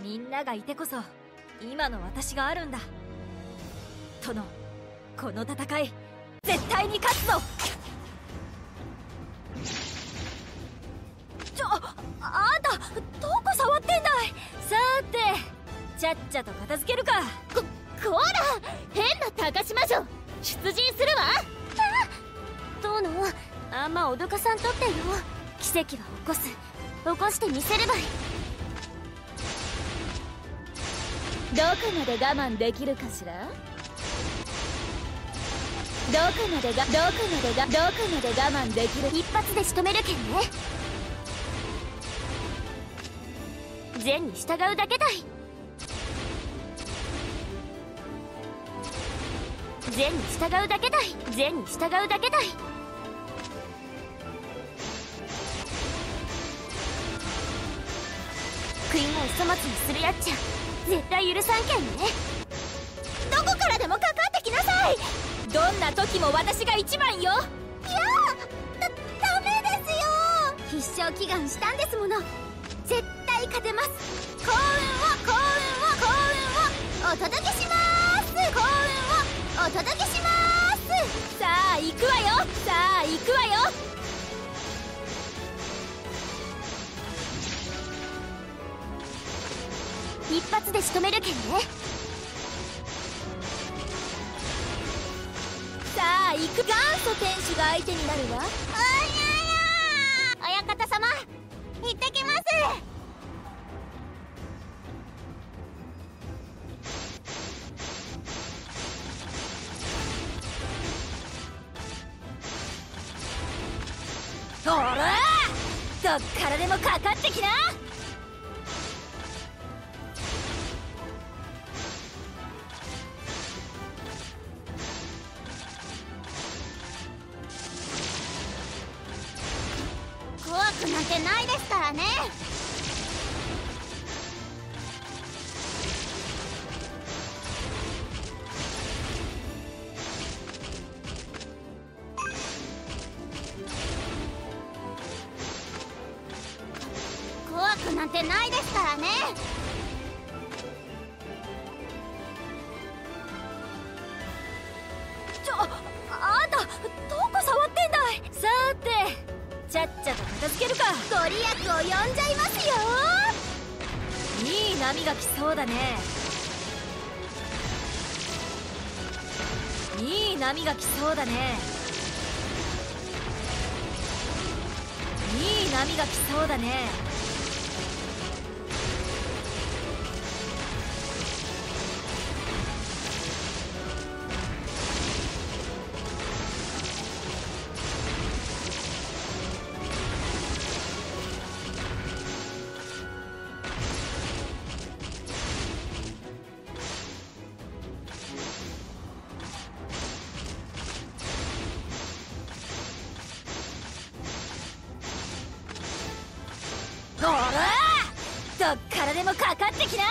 みんながいてこそ今の私があるんだ。殿この戦い絶対に勝つぞ。ちょあんたどこ触ってんだい？さてちゃっちゃと片付けるか。ここら変な高島女出陣するわ。殿あんま脅かさんとってよ。奇跡は起こす。起こしてみせればいどこまで我慢できるかしら？どこまでがどこまでがどこまで我慢できる？一発で仕留めるけんね。善に従うだけだい。善に従うだけだい。善に従うだけだい。食いもん粗末にするやっちゃ。絶対許さんけんね。どこからでもかかってきなさい。どんな時も私が一番よ。いやだダメですよ。必勝祈願したんですもの。絶対勝てます。幸運を幸運を幸運をお届けします。幸運をお届けします。一発で仕留めるけんね。さあ行く元祖天使が相手になるわ。あやや親方様行ってきます。ほらどっからでもかかってきな。くなんてないですからね。怖くなんてないですからね。ちょいい波が来そうだね。いい波が来そうだね。いい波が来そうだね。体もかかってきな。